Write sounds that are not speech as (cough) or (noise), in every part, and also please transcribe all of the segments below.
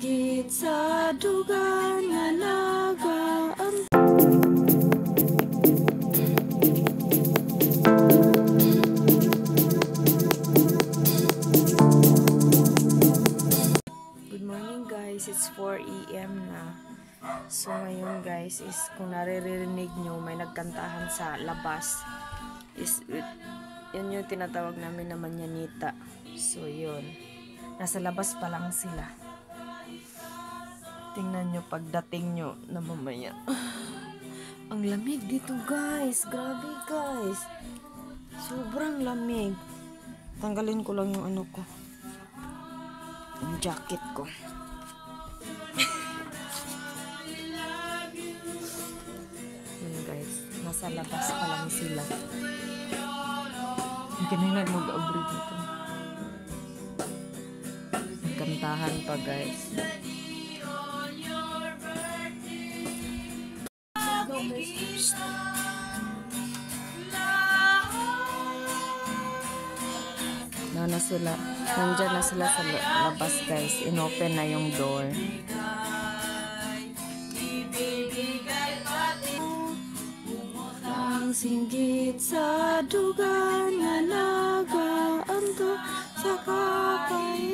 singgit sa dugan nga nagaan Good morning guys, it's 4 a.m. na. So ngayon guys is kung naririnig nyo may nagkantahan sa labas is yun yung tinatawag namin na manyanita. So yun, nasa labas pa lang sila. Tingnan nyo pagdating nyo na mamaya. (sighs) Ang lamig dito guys, grabe guys. Sobrang lamig. Tanggalin ko lang yung ano ko yung jacket ko. (laughs) Yun guys, nasa labas pa lang sila. Kanina mag-abri dito. Nagkantahan pa guys. Na na sila. Nandiyan na sila sa la- labas guys. Inopen na yung door. Ang singgit sa dugan nga nagaan to sa kapaitan.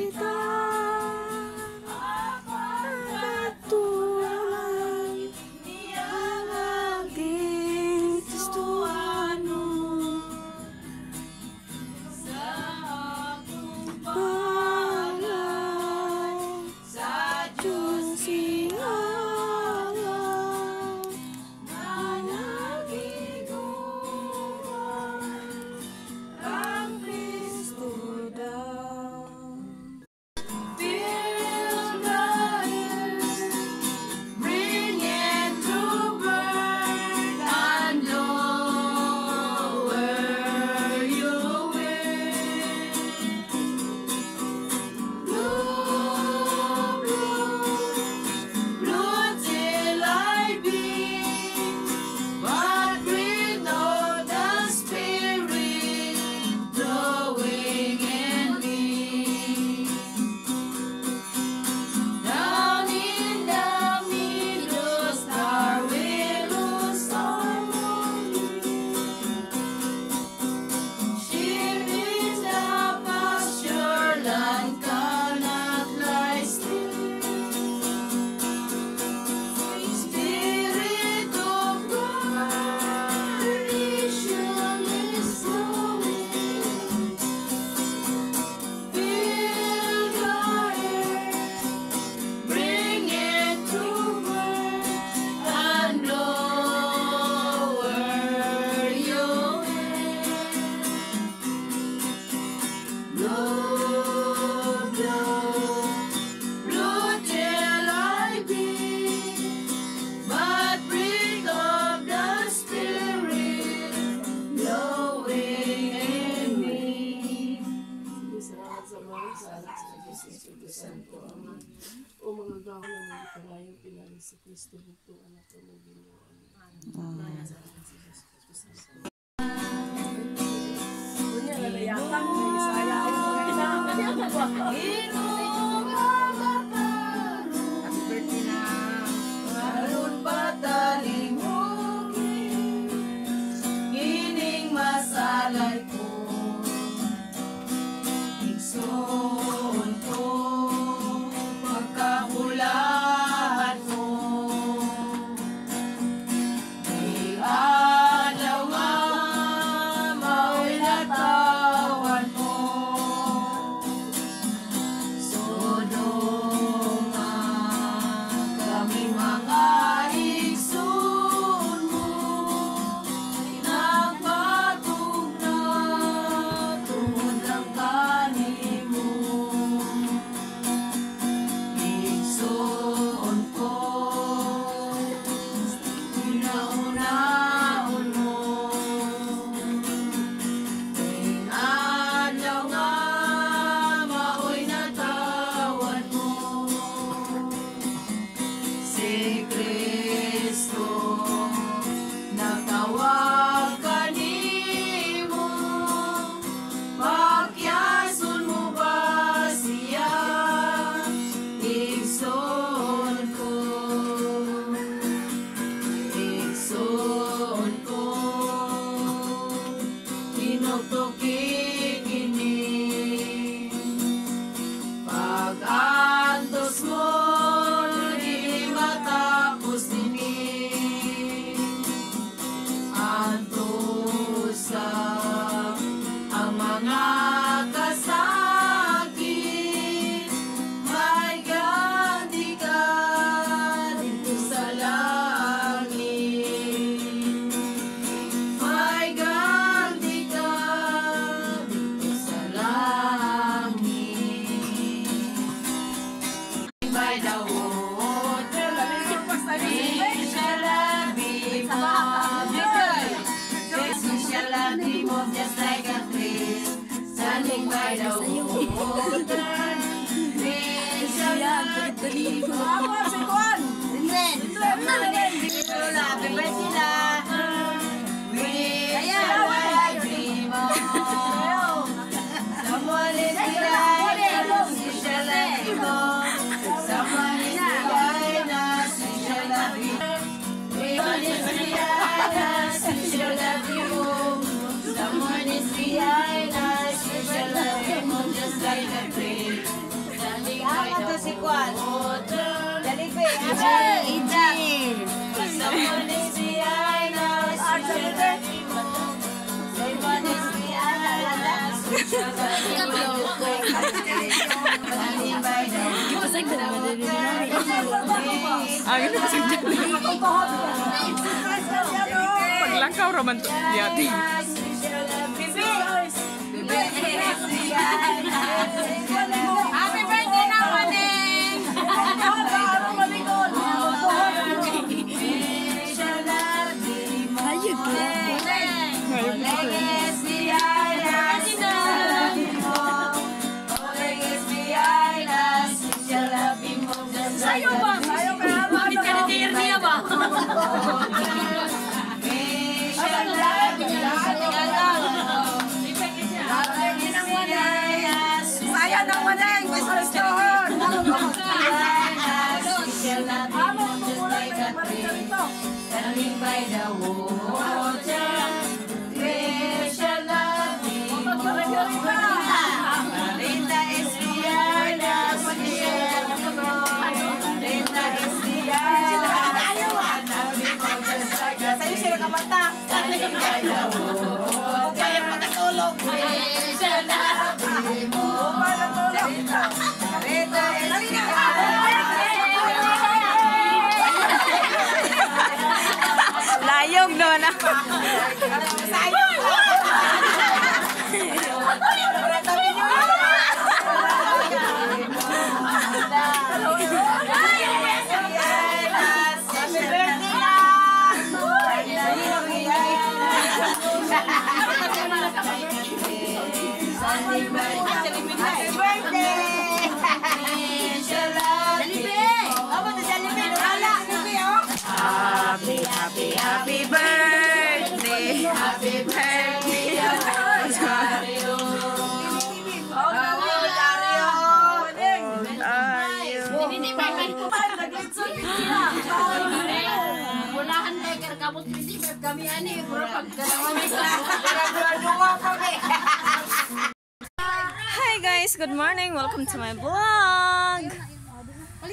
Sa Kristo, bukto, anak ko, ng Ginoo. Amen. Kunya, lalayatan, may isaya, ay mga Happy birthday na. Karon patalimugin, gining masalay ko. Igsoon Dali pa eh. Ah, ganun kasi dyan. Paglakaw raman to. Yati. Happy birthday na, Maning! 另外的我。Layog doon ah. Happy, happy, happy birthday. Happy birthday. Karkamot hindi kami ani puro pagdalawan Hi guys, good morning. Welcome to my vlog.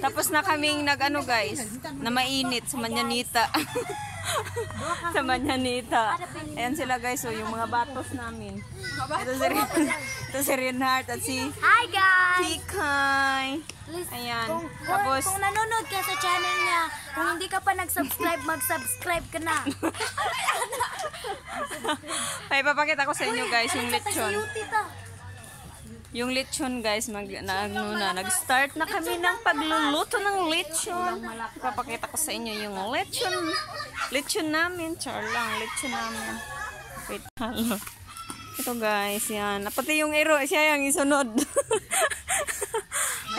Tapos na kaming nag-ano guys, na mainit sa Manyanita. (laughs) sa Manyanita. Ayan sila guys, so yung mga batos namin. Ito si, (laughs) ito si Reinhardt at si Hi guys! Please, Ayan. Kung, Tapos, kung, nanonood ka sa channel niya, kung hindi ka pa nag-subscribe, (laughs) mag-subscribe ka na. ay papakita ko sa inyo guys yung lechon. Yung lechon guys, mag, na, ano na, nag-start na kami ng pagluluto ng lechon. Papakita ko sa inyo yung lechon. Lechon namin. Char lang, lechon namin. Wait, halo. Ito guys, yan. Pati yung ero, siya yung isunod. (laughs)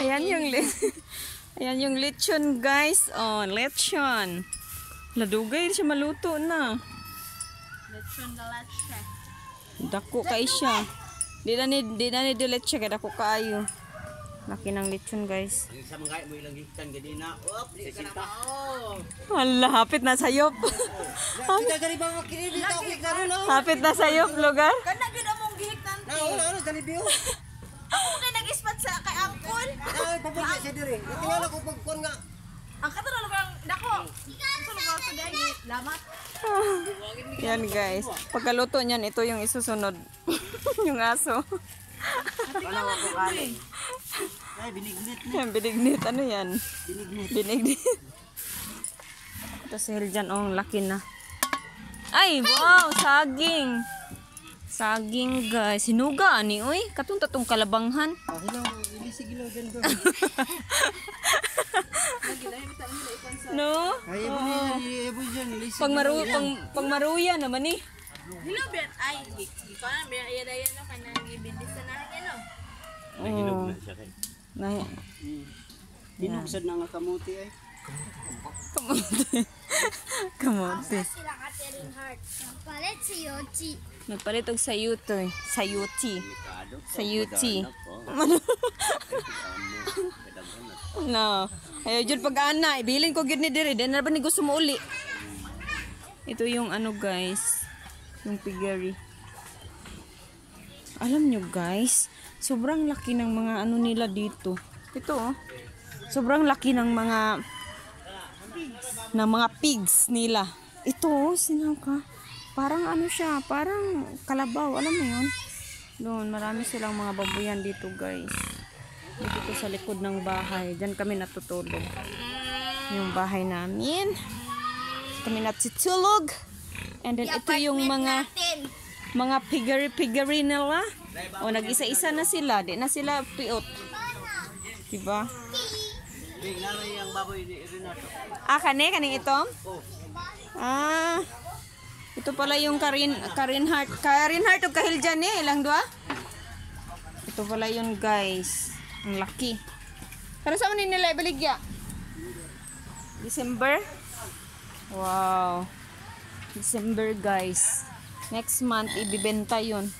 Ayan yung le- (laughs) Ayan yung lechon guys. Oh, lechon. Ladugay siya maluto na. Dako kay siya. Di na ni di na ni dilet siya kay dako kaayo. Laki ng lechon guys. Sa mga mo ilang gitan gadi na. Op, di ka na mao. Hala, hapit na sayop. Kita dari bang kini di ta quick na no. hapit na sayop lugar. Kana gid among gihiktan. Na wala ano dali biyo. Ako (laughs) kay nag-ispat sa kay Angkol. Ay papunta siya diri. Tingala ko pagkuan nga. Ang lugar dako. Lamat. Yan guys. Pagkaluto niyan, ito yung isusunod. (laughs) yung aso. Wala ko kali. Ay binignit. Yan, binignit. Ano yan? Binignit. (laughs) Ito si Hiljan. Oh, ang laki na. Ay, wow! Saging! Saging, guys. Sinuga, ani, uy. Katong tatong kalabanghan. Ah, hello, ilisig ilaw dyan. (laughs) No? Ay, ibo niya, ibo dyan, ilisig. Pag, maru pang, pang maruya naman eh. Hello bet ay ikaw na may ayan ayan no kana gibindis na na ano. Nahinog na siya kay. Na, Binugsad na nga kamuti ay. kamote. Sila (laughs) Catherine Hart. Palit si Yochi. Nagpalit og sayuto eh. Sayuti. Sayuti. (laughs) No. Ayaw jud pag-ana. Ibilin ko gid ni diri. Then na ba ni gusto mo uli? Ito yung ano guys. Yung piggery. Alam nyo guys, sobrang laki ng mga ano nila dito. Ito oh. Sobrang laki ng mga ng mga pigs nila. Ito oh, sinangka. Parang ano siya, parang kalabaw. Alam mo yun? Doon, marami silang mga babuyan dito guys. Dito sa likod ng bahay. Diyan kami natutulog. Yung bahay namin. Kami natutulog. And then ito yung mga mga piggery-piggery nila. O nag-isa-isa na sila. Di na sila piot. Diba? Di naray ang baboy ni Renato. Ah, kani? Kaning ito? Ah. Ito pala yung Karin, Karin Hart. Karin Hart o kahil dyan eh. Ilang dua? Ito pala yun guys. Ang laki. Pero saan nila ibaligya? December? Wow. December guys. Next month, ibibenta yun.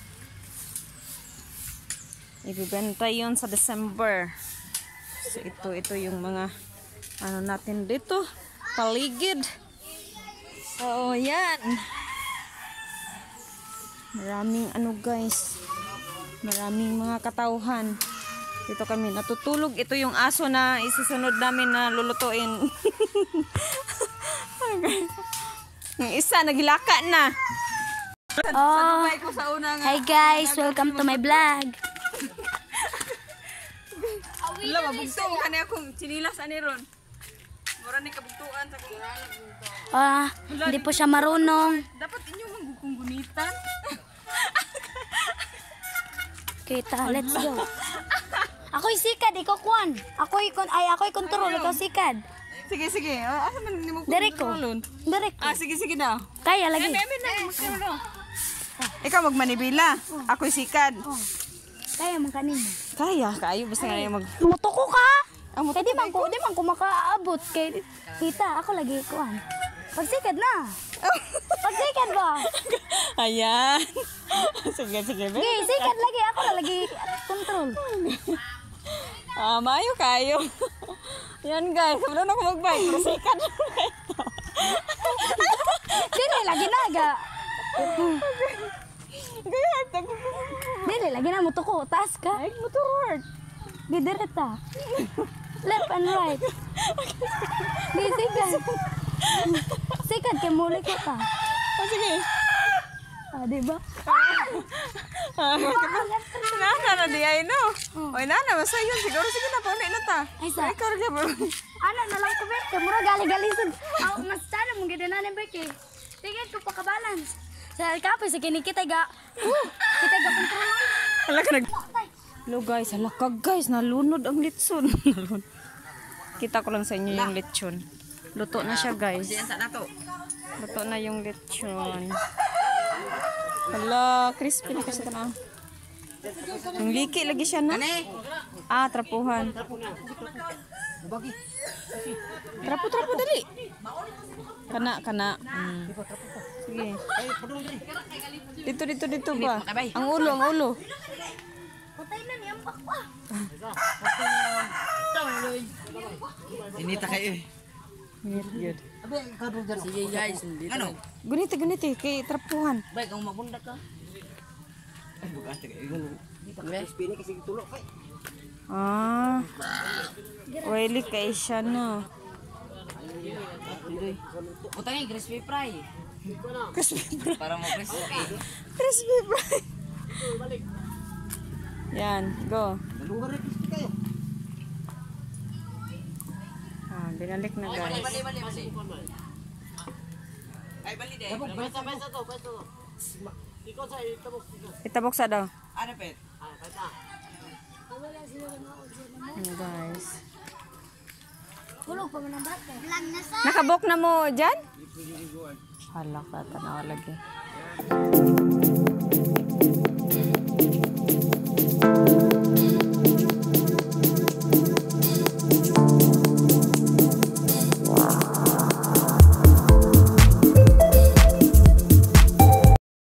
Ibibenta yun sa December. So, ito, ito yung mga ano natin dito. Paligid. Oo, yan. Maraming ano guys. Maraming mga katauhan. Dito kami natutulog. Ito yung aso na isusunod namin na lulutuin. (laughs) yung isa, nagilaka na. Oh, hi guys, welcome to my vlog. Wala, mabugtong ka na akong chinilas ani ron. Mura ni kabugtuan sa kong Ah, hindi po siya marunong. Dapat inyo manggukong gunitan. (laughs) Kita, let's go. Ako'y sikad, ikaw kwan. Ako'y kon ay ako'y kontrol, ikaw sikad. Sige, sige. Ah, asa man ni mo Dere ko. kontrolon? Direk. Ah, sige, sige daw. Kaya lagi. Eme, eme na. Magkano? Ikaw magmanibila. Ako'y sikad. Kaya man kanino. Kaya, kayo. Basta nga mag... Mutuko ka. Ah, mutuko Kaya di man ko, di man ko makaabot kay kita, ako lagi kuan. Pagsikad na. (laughs) Pagsikad ba? Ayan. (laughs) sige, sige. Okay, sikad lagi ako na lagi control. Ah, maayo kayo. (laughs) Yan guys, wala na ako mag-bike. Pero sikat. Dili lagi naga. Kaya, tag... Dili lagi na mutuko, taas ka. Ay, motor. Di direta. Left and right. Di sikad. Sikad kay muli ko ka. Ah, sige. Ah, di ba? Ah, Nana na di ay no. Oy nana basta yun siguro sige na pauli na ta. Ay, sa- Ay kar ka bro. Ano na lang ko be? Kay mura gali-galisod. Aw, mas sana mong gid na ni Becky. Sige ko pa ka-balance. Sa kape sa kinikita ga. Uh, kita ga kontrol. Hala ka nag Hello guys, hala ka guys, nalunod ang litson. Nalunod. (laughs) Kita ko lang sa inyo yung lechon. Luto na siya guys. Luto na yung lechon. Hala, crispy na kasi na. Yung liki lagi siya na. Ah, trapuhan. Trapo, trapo, dali. Kana, kana. Mm. Sige. Dito, dito, dito ba? Ang ulo, ang ulo. Patay na ni ampak pa. Inita kayo eh. Good, good. Sige guys, ano? Guniti, guniti, kay trapuhan. Bay, kung mabunda ka. Ay, bukas kayo. Dito ka. Crispy ni kasi tulok kay. Ah. Oily kay siya no. Utangin crispy fry. Crispy fry. Para mo crispy. Crispy fry. Yan, go. Rin crispy kayo. Ah, binalik na guys. Bali, bali, bali. Ay, bali de. Basta, basta to, basta to. Ikaw sa itabok. Itabok sa daw. Ano, pet? Ah, kata. Yan guys. Kulog pa man ang bata. Vlog na sa. Nakabok na mo dyan? Hala ka, tanawa lagi.